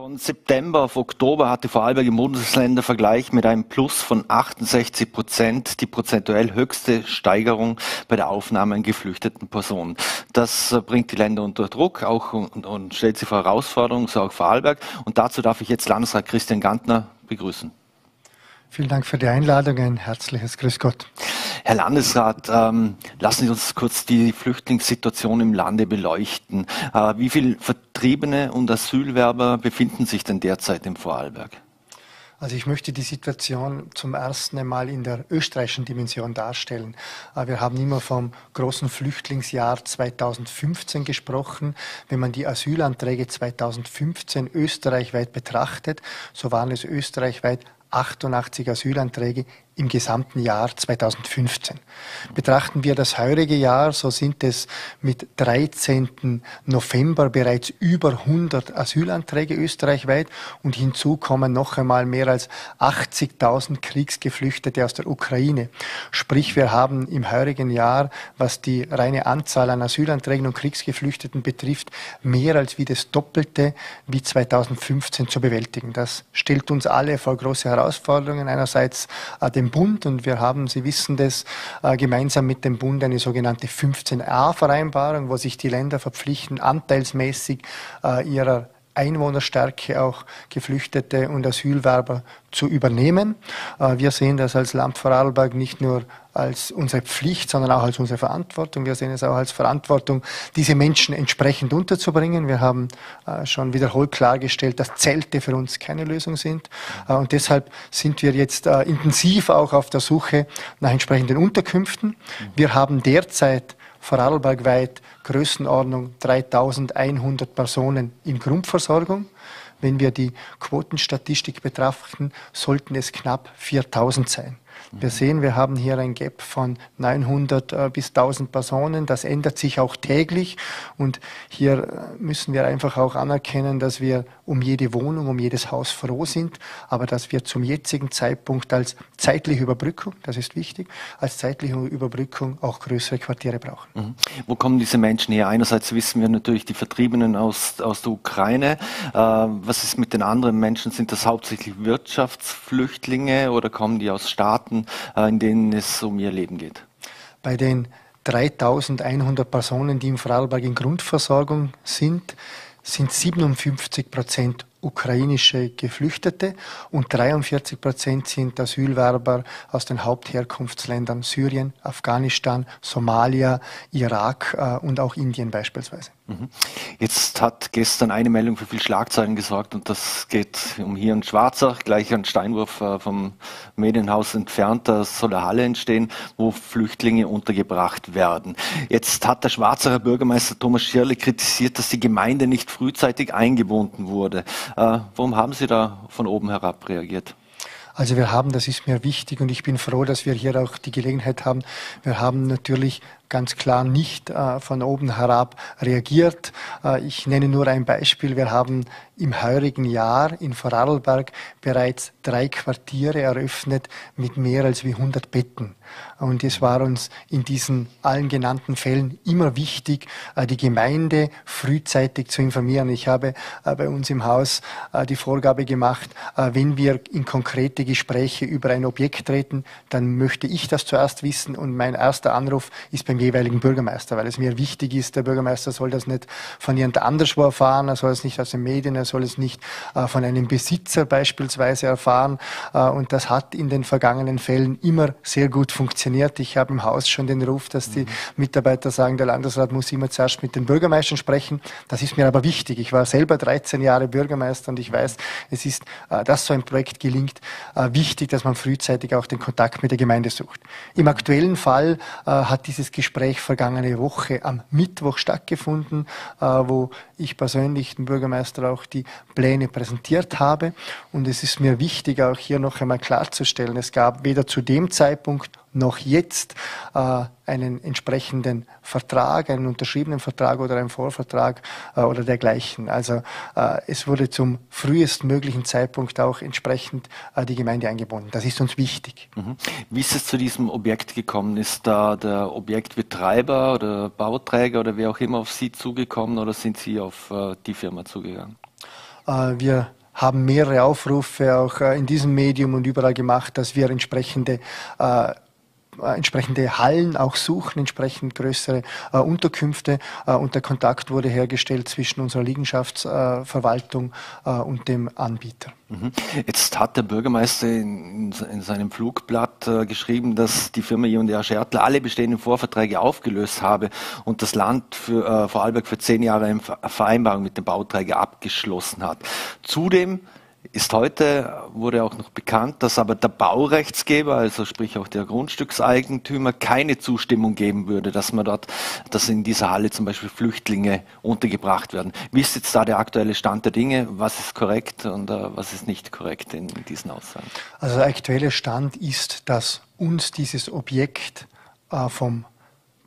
Von September auf Oktober hatte Vorarlberg im Bundesländervergleich mit einem Plus von 68 Prozent die prozentuell höchste Steigerung bei der Aufnahme an geflüchteten Personen. Das äh, bringt die Länder unter Druck auch und, und stellt sie vor Herausforderungen, so auch Vorarlberg. Und dazu darf ich jetzt Landesrat Christian Gantner begrüßen. Vielen Dank für die Einladung. Ein herzliches Grüß Gott. Herr Landesrat, ähm, lassen Sie uns kurz die Flüchtlingssituation im Lande beleuchten. Äh, wie viele Vertriebene und Asylwerber befinden sich denn derzeit im Vorarlberg? Also ich möchte die Situation zum ersten Mal in der österreichischen Dimension darstellen. Äh, wir haben immer vom großen Flüchtlingsjahr 2015 gesprochen. Wenn man die Asylanträge 2015 österreichweit betrachtet, so waren es österreichweit 88 Asylanträge im gesamten Jahr 2015. Betrachten wir das heurige Jahr, so sind es mit 13. November bereits über 100 Asylanträge österreichweit und hinzu kommen noch einmal mehr als 80.000 Kriegsgeflüchtete aus der Ukraine. Sprich, wir haben im heurigen Jahr, was die reine Anzahl an Asylanträgen und Kriegsgeflüchteten betrifft, mehr als wie das Doppelte wie 2015 zu bewältigen. Das stellt uns alle vor große Herausforderungen. Einerseits äh, Bund und wir haben, Sie wissen das, äh, gemeinsam mit dem Bund eine sogenannte 15a-Vereinbarung, wo sich die Länder verpflichten, anteilsmäßig äh, ihrer Einwohnerstärke auch Geflüchtete und Asylwerber zu übernehmen. Äh, wir sehen das als Land Vorarlberg nicht nur als unsere Pflicht, sondern auch als unsere Verantwortung. Wir sehen es auch als Verantwortung, diese Menschen entsprechend unterzubringen. Wir haben äh, schon wiederholt klargestellt, dass Zelte für uns keine Lösung sind. Äh, und deshalb sind wir jetzt intensiv auch auf der Suche nach entsprechenden Unterkünften. Wir haben derzeit vorarlbergweit Größenordnung 3100 Personen in Grundversorgung. Wenn wir die Quotenstatistik betrachten, sollten es knapp 4000 sein. Wir sehen, wir haben hier ein Gap von 900 äh, bis 1000 Personen. Das ändert sich auch täglich. Und hier äh, müssen wir einfach auch anerkennen, dass wir um jede Wohnung, um jedes Haus froh sind, aber dass wir zum jetzigen Zeitpunkt als zeitliche Überbrückung, das ist wichtig, als zeitliche Überbrückung auch größere Quartiere brauchen. Mhm. Wo kommen diese Menschen her? Einerseits wissen wir natürlich die Vertriebenen aus, aus der Ukraine. Äh, was ist mit den anderen Menschen? Sind das hauptsächlich Wirtschaftsflüchtlinge oder kommen die aus Staaten? Äh, in denen es um ihr Leben geht. Bei den 3100 Personen, die im Vorarlberg in Grundversorgung sind, sind 57 Prozent ukrainische Geflüchtete und 43 Prozent sind Asylwerber aus den Hauptherkunftsländern Syrien, Afghanistan, Somalia, Irak äh, und auch Indien beispielsweise. Jetzt hat gestern eine Meldung für viel Schlagzeilen gesorgt und das geht um hier in Schwarzach, gleich ein Steinwurf äh, vom Medienhaus entfernt. Da soll eine Halle entstehen, wo Flüchtlinge untergebracht werden. Jetzt hat der Schwarzacher Bürgermeister Thomas Schirle kritisiert, dass die Gemeinde nicht frühzeitig eingebunden wurde. Äh, warum haben Sie da von oben herab reagiert? Also wir haben, das ist mir wichtig und ich bin froh, dass wir hier auch die Gelegenheit haben. Wir haben natürlich ganz klar nicht äh, von oben herab reagiert. Äh, ich nenne nur ein Beispiel. Wir haben im heurigen Jahr in Vorarlberg bereits drei Quartiere eröffnet mit mehr als wie 100 Betten. Und es war uns in diesen allen genannten Fällen immer wichtig, äh, die Gemeinde frühzeitig zu informieren. Ich habe äh, bei uns im Haus äh, die Vorgabe gemacht, wenn wir in konkrete Gespräche über ein Objekt treten, dann möchte ich das zuerst wissen und mein erster Anruf ist beim jeweiligen Bürgermeister, weil es mir wichtig ist, der Bürgermeister soll das nicht von jemand anderswo erfahren, er soll es nicht aus den Medien, er soll es nicht von einem Besitzer beispielsweise erfahren. Und das hat in den vergangenen Fällen immer sehr gut funktioniert. Ich habe im Haus schon den Ruf, dass die mhm. Mitarbeiter sagen, der Landesrat muss immer zuerst mit den Bürgermeistern sprechen. Das ist mir aber wichtig. Ich war selber 13 Jahre Bürgermeister und ich weiß, es ist, dass so ein Projekt gelingt, wichtig, dass man frühzeitig auch den Kontakt mit der Gemeinde sucht. Im aktuellen Fall hat dieses Gespräch vergangene Woche am Mittwoch stattgefunden, wo ich persönlich den Bürgermeister auch die Pläne präsentiert habe. Und es ist mir wichtig, auch hier noch einmal klarzustellen, es gab weder zu dem Zeitpunkt noch jetzt äh, einen entsprechenden Vertrag, einen unterschriebenen Vertrag oder einen Vorvertrag äh, oder dergleichen. Also äh, es wurde zum frühestmöglichen Zeitpunkt auch entsprechend äh, die Gemeinde eingebunden. Das ist uns wichtig. Mhm. Wie ist es zu diesem Objekt gekommen? Ist da der Objektbetreiber oder Bauträger oder wer auch immer auf Sie zugekommen oder sind Sie auf äh, die Firma zugegangen? wir haben mehrere Aufrufe auch in diesem Medium und überall gemacht, dass wir entsprechende äh, entsprechende Hallen auch suchen, entsprechend größere äh, Unterkünfte äh, und der Kontakt wurde hergestellt zwischen unserer Liegenschaftsverwaltung äh, und dem Anbieter. Mhm. Jetzt hat der Bürgermeister in, in seinem Flugblatt äh, geschrieben, dass die Firma J&R Schertler alle bestehenden Vorverträge aufgelöst habe und das Land für äh, Vorarlberg für zehn Jahre eine Vereinbarung mit dem Bauträger abgeschlossen hat. Zudem ist heute, wurde auch noch bekannt, dass aber der Baurechtsgeber, also sprich auch der Grundstückseigentümer, keine Zustimmung geben würde, dass man dort, dass in dieser Halle zum Beispiel Flüchtlinge untergebracht werden. Wie ist jetzt da der aktuelle Stand der Dinge? Was ist korrekt und uh, was ist nicht korrekt in, in, diesen Aussagen? Also der aktuelle Stand ist, dass uns dieses Objekt uh, vom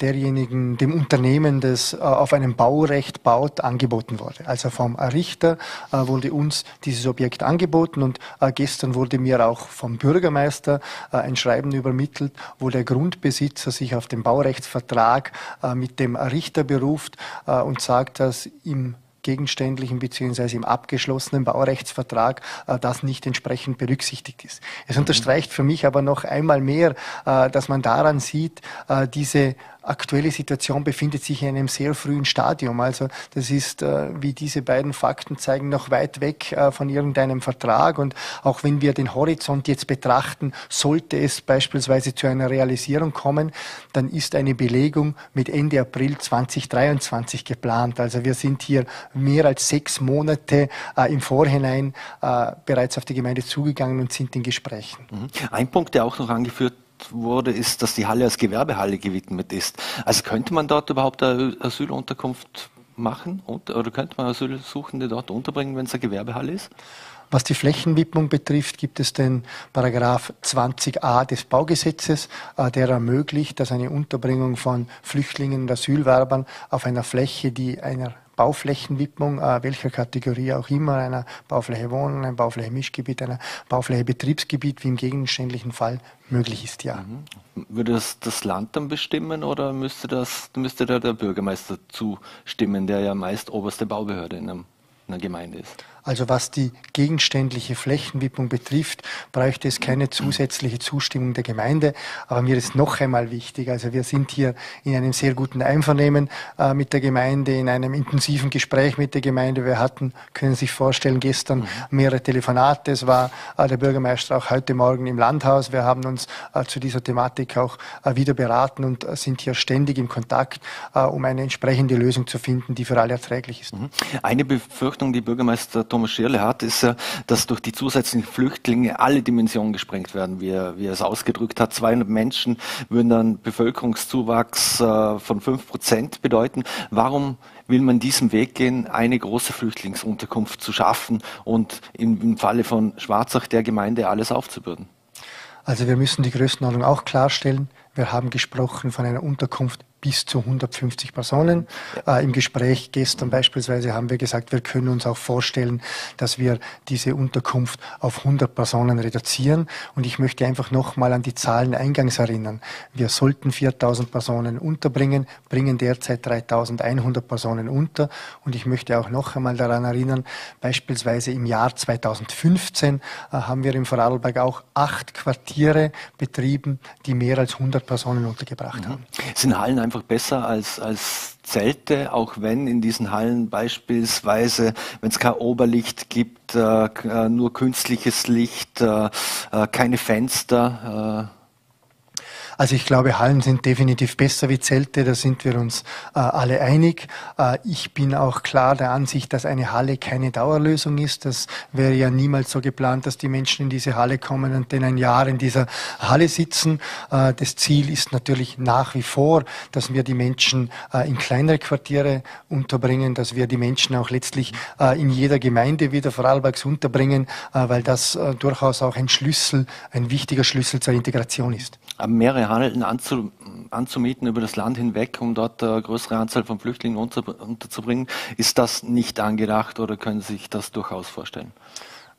derjenigen, dem Unternehmen, das äh, auf einem Baurecht baut, angeboten wurde. Also vom Richter äh, wurde uns dieses Objekt angeboten und äh, gestern wurde mir auch vom Bürgermeister ein Schreiben übermittelt, wo der Grundbesitzer sich auf den Baurechtsvertrag mit dem Richter beruft und sagt, dass im gegenständlichen bzw. im abgeschlossenen Baurechtsvertrag äh, das nicht entsprechend berücksichtigt ist. Es mhm. unterstreicht für mich aber noch einmal mehr, äh, dass man daran sieht, äh, diese aktuelle Situation befindet sich in einem sehr frühen Stadium. Also das ist, äh, wie diese beiden Fakten zeigen, noch weit weg äh, von irgendeinem Vertrag. Und auch wenn wir den Horizont jetzt betrachten, sollte es beispielsweise zu einer Realisierung kommen, dann ist eine Belegung mit Ende April 2023 geplant. Also wir sind hier mehr als sechs Monate äh, im Vorhinein bereits auf die Gemeinde zugegangen und sind in Gesprächen. Mhm. Ein Punkt, der auch noch angeführt wurde, ist, dass die Halle als Gewerbehalle gewidmet ist. Also könnte man dort überhaupt eine Asylunterkunft machen oder könnte man Asylsuchende dort unterbringen, wenn es eine Gewerbehalle ist? Was die Flächenwidmung betrifft, gibt es den Paragraph 20a des Baugesetzes, äh, der ermöglicht, dass eine Unterbringung von Flüchtlingen und Asylwerbern auf einer Fläche, die einer Bauflächenwidmung, äh, welcher Kategorie auch immer, einer Baufläche Wohnen, einer Baufläche Mischgebiet, einer Baufläche Betriebsgebiet, wie im gegenständlichen Fall möglich ist, ja. Mhm. Würde das das Land dann bestimmen oder müsste das müsste da der Bürgermeister zustimmen, der ja meist oberste Baubehörde in, einer Gemeinde ist? Also was die gegenständliche Flächenwidmung betrifft, bräuchte es keine zusätzliche Zustimmung der Gemeinde. Aber mir ist noch einmal wichtig, also wir sind hier in einem sehr guten Einvernehmen äh, mit der Gemeinde, in einem intensiven Gespräch mit der Gemeinde. Wir hatten, können Sie sich vorstellen, gestern mehrere Telefonate. Es war äh, der Bürgermeister auch heute Morgen im Landhaus. Wir haben uns äh, zu dieser Thematik auch äh, wieder beraten und äh, sind hier ständig im Kontakt, äh, um eine entsprechende Lösung zu finden, die für alle erträglich ist. Mhm. Eine Befürchtung, die Bürgermeister Thomas Schirle hat, ist ja, dass durch die zusätzlichen Flüchtlinge alle Dimensionen gesprengt werden, wie er, wie er es ausgedrückt hat. 200 Menschen würden dann Bevölkerungszuwachs äh, von 5 Prozent bedeuten. Warum will man diesen Weg gehen, eine große Flüchtlingsunterkunft zu schaffen und im, im Falle von Schwarzach der Gemeinde alles aufzubürden? Also wir müssen die Größenordnung auch klarstellen. Wir haben gesprochen von einer Unterkunft bis zu 150 Personen. Äh, Im Gespräch gestern beispielsweise haben wir gesagt, wir können uns auch vorstellen, dass wir diese Unterkunft auf 100 Personen reduzieren. Und ich möchte einfach nochmal an die Zahlen eingangs erinnern. Wir sollten 4000 Personen unterbringen, bringen derzeit 3100 Personen unter. Und ich möchte auch noch einmal daran erinnern, beispielsweise im Jahr 2015 äh, haben wir im Vorarlberg auch acht Quartiere betrieben, die mehr als 100 Personen untergebracht mhm. haben. Sind Hallen einfach einfach besser als, als Zelte, auch wenn in diesen Hallen beispielsweise, wenn es kein Oberlicht gibt, äh, äh, nur künstliches Licht, äh, äh keine Fenster, äh, also ich glaube, Hallen sind definitiv besser wie Zelte, da sind wir uns äh, alle einig. Äh, ich bin auch klar der Ansicht, dass eine Halle keine Dauerlösung ist. Das wäre ja niemals so geplant, dass die Menschen in diese Halle kommen und dann ein Jahr in dieser Halle sitzen. Äh, das Ziel ist natürlich nach wie vor, dass wir die Menschen äh, in kleinere Quartiere unterbringen, dass wir die Menschen auch letztlich äh, in jeder Gemeinde wieder Vorarlbergs unterbringen, äh, weil das durchaus auch ein Schlüssel, ein wichtiger Schlüssel zur Integration ist mehrere Handeln anzu, anzumieten über das Land hinweg, um dort eine größere Anzahl von Flüchtlingen unter, unterzubringen. Ist das nicht angedacht oder können Sie sich das durchaus vorstellen?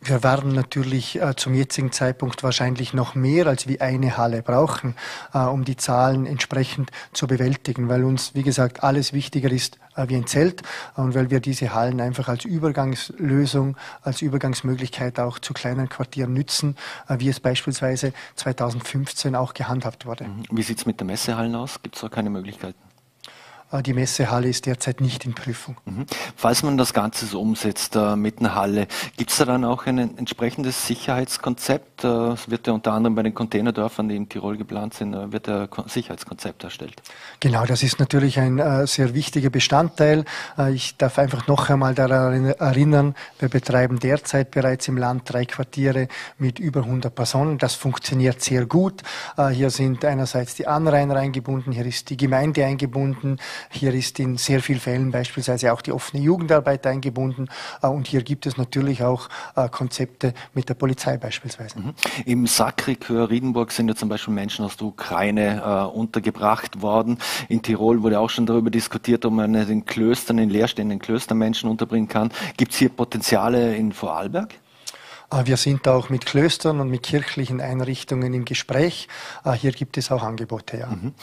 Wir werden natürlich äh, zum jetzigen Zeitpunkt wahrscheinlich noch mehr als wie eine Halle brauchen, äh, um die Zahlen entsprechend zu bewältigen, weil uns, wie gesagt, alles wichtiger ist äh, wie ein Zelt und weil wir diese Hallen einfach als Übergangslösung, als Übergangsmöglichkeit auch zu kleinen Quartieren nützen, äh, wie es beispielsweise 2015 auch gehandhabt wurde. Wie sieht es mit der Messehallen aus? Gibt es da keine Möglichkeiten? Äh, die Messehalle ist derzeit nicht in Prüfung. Mhm. Falls man das Ganze so umsetzt äh, mit einer Halle, gibt es da dann auch ein entsprechendes Sicherheitskonzept? Äh, es wird ja unter anderem bei den Containerdörfern, die in Tirol geplant sind, äh, wird ein Sicherheitskonzept erstellt. Genau, das ist natürlich ein äh, sehr wichtiger Bestandteil. Äh, ich darf einfach noch einmal daran erinnern, wir betreiben derzeit bereits im Land drei Quartiere mit über 100 Personen. Das funktioniert sehr gut. hier sind einerseits die Anrainer eingebunden, hier ist die Gemeinde eingebunden, hier ist in sehr vielen Fällen beispielsweise auch die offene Jugendarbeit eingebunden äh, und hier gibt es natürlich auch äh, Konzepte mit der Polizei beispielsweise. Mhm. Im Sacré-Cœur Riedenburg sind ja zum Beispiel Menschen aus der Ukraine äh, untergebracht worden. In Tirol wurde auch schon darüber diskutiert, ob man in den Klöstern, in leerstehenden Klöstern Menschen unterbringen kann. Gibt es hier Potenziale in Vorarlberg? Wir sind auch mit Klöstern und mit kirchlichen Einrichtungen im Gespräch. Hier gibt es auch Angebote, ja. Mhm.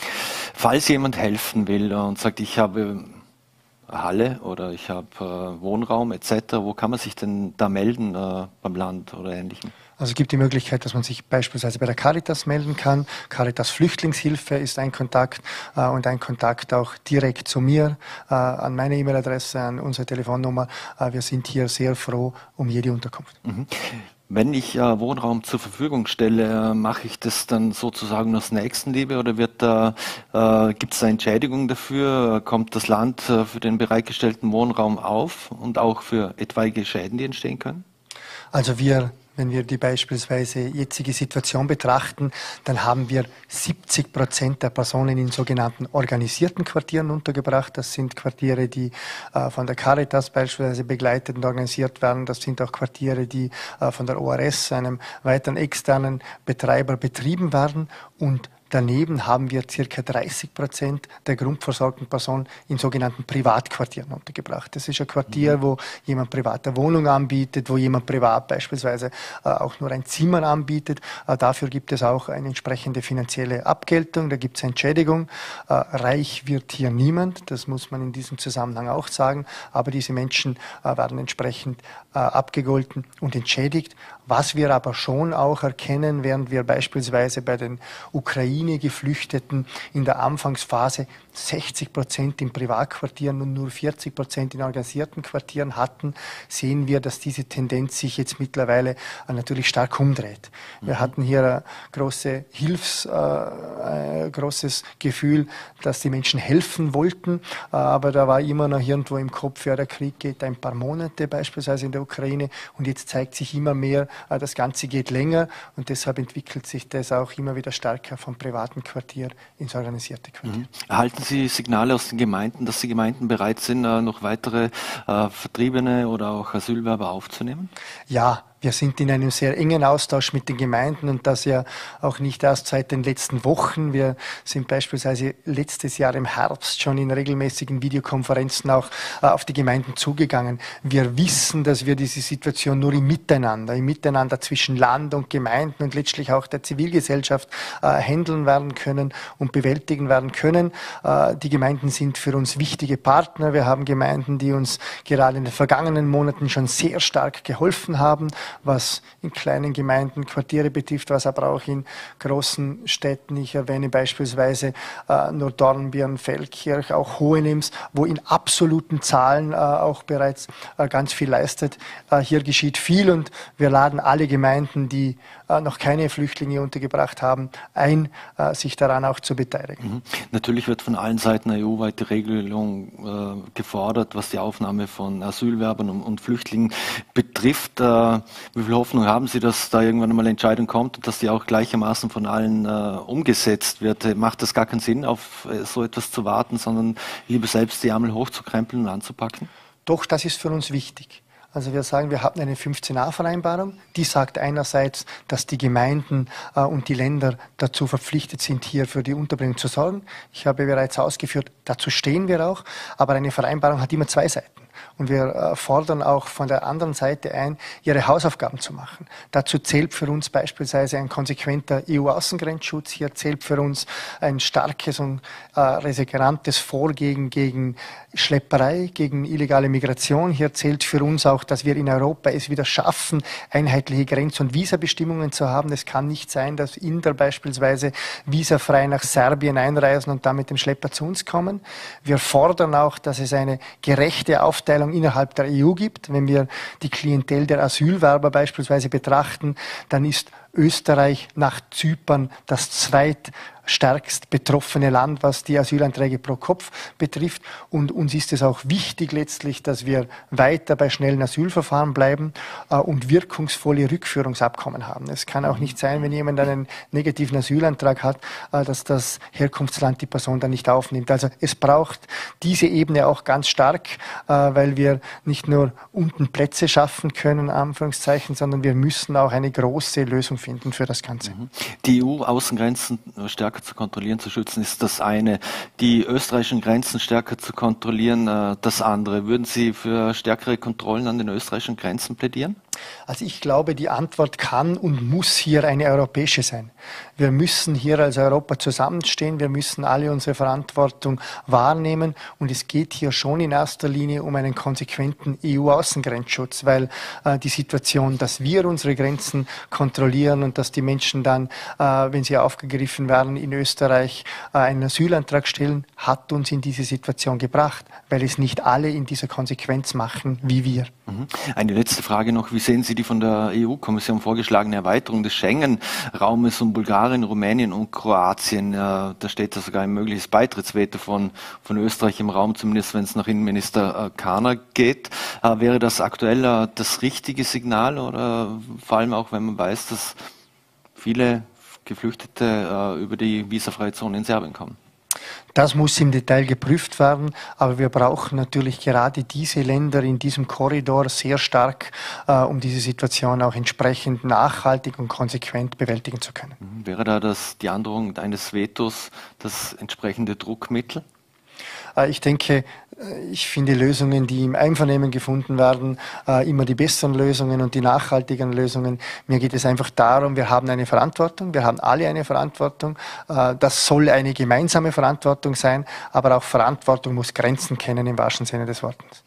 Falls jemand helfen will und sagt, ich habe Halle oder ich habe äh, Wohnraum etc., wo kann man sich denn da melden äh, beim Land oder ähnlichem? Also es gibt die Möglichkeit, dass man sich beispielsweise bei der Caritas melden kann. Caritas Flüchtlingshilfe ist ein Kontakt äh, und ein Kontakt auch direkt zu mir, äh, an meine E-Mail-Adresse, an unsere Telefonnummer. Äh, wir sind hier sehr froh um jede Unterkunft. Mhm. Wenn ich äh, Wohnraum zur Verfügung stelle, äh, mache ich das dann sozusagen aus Nächstenliebe oder wird da, äh, gibt es eine Entschädigung dafür? Kommt das Land äh, für den bereitgestellten Wohnraum auf und auch für etwaige Schäden, die entstehen können? Also wir wenn wir die beispielsweise jetzige Situation betrachten, dann haben wir 70 Prozent der Personen in sogenannten organisierten Quartieren untergebracht. Das sind Quartiere, die äh, von der Caritas beispielsweise begleitet und organisiert werden. Das sind auch Quartiere, die äh, von der ORS, einem weiteren externen Betreiber, betrieben werden. Und Daneben haben wir circa 30 Prozent der grundversorgten Personen in sogenannten Privatquartieren untergebracht. Das ist ein Quartier, mhm. wo jemand private Wohnung anbietet, wo jemand privat beispielsweise äh, auch nur ein Zimmer anbietet. Äh, dafür gibt es auch eine entsprechende finanzielle Abgeltung, da gibt es Entschädigung. Äh, reich wird hier niemand, das muss man in diesem Zusammenhang auch sagen, aber diese Menschen äh, werden entsprechend äh, abgegolten und entschädigt. Was wir aber schon auch erkennen, während wir beispielsweise bei den Ukraine-Geflüchteten in der Anfangsphase 60 Prozent in Privatquartieren und nur 40 Prozent in organisierten Quartieren hatten, sehen wir, dass diese Tendenz sich jetzt mittlerweile äh, natürlich stark umdreht. Wir mhm. hatten hier ein große Hilfs, äh, ein großes Gefühl, dass die Menschen helfen wollten, äh, aber da war immer noch irgendwo im Kopf, ja, der Krieg geht ein paar Monate beispielsweise in der Ukraine und jetzt zeigt sich immer mehr, äh, das Ganze geht länger und deshalb entwickelt sich das auch immer wieder stärker vom privaten Quartier ins organisierte Quartier. Mhm. Erhalten Sie Signale aus den Gemeinden, dass die Gemeinden bereit sind, äh, noch weitere äh, Vertriebene oder auch Asylwerber aufzunehmen? Ja, wir sind in einem sehr engen Austausch mit den Gemeinden und das ja auch nicht erst seit den letzten Wochen. Wir sind beispielsweise letztes Jahr im Herbst schon in regelmäßigen Videokonferenzen auch äh, auf die Gemeinden zugegangen. Wir wissen, dass wir diese Situation nur im Miteinander, im Miteinander zwischen Land und Gemeinden und letztlich auch der Zivilgesellschaft äh, handeln werden können und bewältigen werden können. Äh, die Gemeinden sind für uns wichtige Partner. Wir haben Gemeinden, die uns gerade in den vergangenen Monaten schon sehr stark geholfen haben was in kleinen Gemeinden Quartiere betrifft, was aber auch in großen Städten, ich erwähne beispielsweise äh, nur Dornbirn, Feldkirch, auch Hohenems, wo in absoluten Zahlen äh, auch bereits äh, ganz viel leistet. Äh, hier geschieht viel und wir laden alle Gemeinden, die äh, noch keine Flüchtlinge untergebracht haben, ein, äh, sich daran auch zu beteiligen. Mhm. Natürlich wird von allen Seiten eine EU-weite Regelung gefordert, was die Aufnahme von Asylwerbern und, und Flüchtlingen betrifft. Wie viel Hoffnung haben Sie, dass da irgendwann einmal eine Entscheidung kommt und dass die auch gleichermaßen von allen äh, umgesetzt wird? Macht das gar keinen Sinn, auf äh, so etwas zu warten, sondern lieber selbst die Ärmel hochzukrempeln und anzupacken? Doch, das ist für uns wichtig. Also wir sagen, wir hatten eine 15a-Vereinbarung, die sagt einerseits, dass die Gemeinden äh, und die Länder dazu verpflichtet sind, hier für die Unterbringung zu sorgen. Ich habe bereits ausgeführt, dazu stehen wir auch, aber eine Vereinbarung hat immer zwei Seiten. Und wir äh, fordern auch von der anderen Seite ein, ihre Hausaufgaben zu machen. Dazu zählt für uns beispielsweise ein konsequenter EU-Außengrenzschutz. Hier zählt für uns ein starkes und äh, resegerantes Vorgehen gegen Schlepperei, gegen illegale Migration. Hier zählt für uns auch, dass wir in Europa es wieder schaffen, einheitliche Grenz- und Visabestimmungen zu haben. Es kann nicht sein, dass Inder beispielsweise visafrei nach Serbien einreisen und damit dem Schlepper zu uns kommen. Wir fordern auch, dass es eine gerechte Aufteilung innerhalb der EU gibt. Wenn wir die Klientel der Asylwerber beispielsweise betrachten, dann ist Österreich nach Zypern das zweit stärkst betroffene Land, was die Asylanträge pro Kopf betrifft. Und uns ist es auch wichtig letztlich, dass wir weiter bei schnellen Asylverfahren bleiben äh, und wirkungsvolle Rückführungsabkommen haben. Es kann auch nicht sein, wenn jemand einen negativen Asylantrag hat, äh, dass das Herkunftsland die Person dann nicht aufnimmt. Also es braucht diese Ebene auch ganz stark, äh, weil wir nicht nur unten Plätze schaffen können, Anführungszeichen, sondern wir müssen auch eine große Lösung finden für das Ganze. Mhm. Die EU-Außengrenzen stärker zu kontrollieren, zu schützen, ist das eine. Die österreichischen Grenzen stärker zu kontrollieren, äh, das andere. Würden Sie für stärkere Kontrollen an den österreichischen Grenzen plädieren? Also ich glaube, die Antwort kann und muss hier eine europäische sein. Wir müssen hier als Europa zusammenstehen, wir müssen alle unsere Verantwortung wahrnehmen und es geht hier schon in erster Linie um einen konsequenten EU-Außengrenzschutz, weil äh, die Situation, dass wir unsere Grenzen kontrollieren und dass die Menschen dann, äh, wenn sie aufgegriffen werden, in Österreich äh, einen Asylantrag stellen, hat uns in diese Situation gebracht, weil es nicht alle in dieser Konsequenz machen wie wir. Mhm. Eine letzte Frage noch. Wie sehen Sie die von der EU-Kommission vorgeschlagene Erweiterung des Schengen-Raumes um Bulgarien, Rumänien und Kroatien? Da steht ja sogar ein mögliches Beitrittsveto von, von Österreich im Raum, zumindest wenn es nach Innenminister äh, Kahner geht. Äh, wäre das aktuell äh, das richtige Signal oder vor allem auch, wenn man weiß, dass viele Geflüchtete über die visafreie Zone in Serbien kommen? Das muss im Detail geprüft werden, aber wir brauchen natürlich gerade diese Länder in diesem Korridor sehr stark, äh, um diese Situation auch entsprechend nachhaltig und konsequent bewältigen zu können. Wäre da das, die Androhung eines Vetos das entsprechende Druckmittel? Äh, ich denke, äh, ich finde Lösungen, die im Einvernehmen gefunden werden, äh, immer die besseren Lösungen und die nachhaltigen Lösungen. Mir geht es einfach darum, wir haben eine Verantwortung, wir haben alle eine Verantwortung. Das soll eine gemeinsame Verantwortung sein, aber auch Verantwortung muss Grenzen kennen im wahrsten Sinne des Wortes.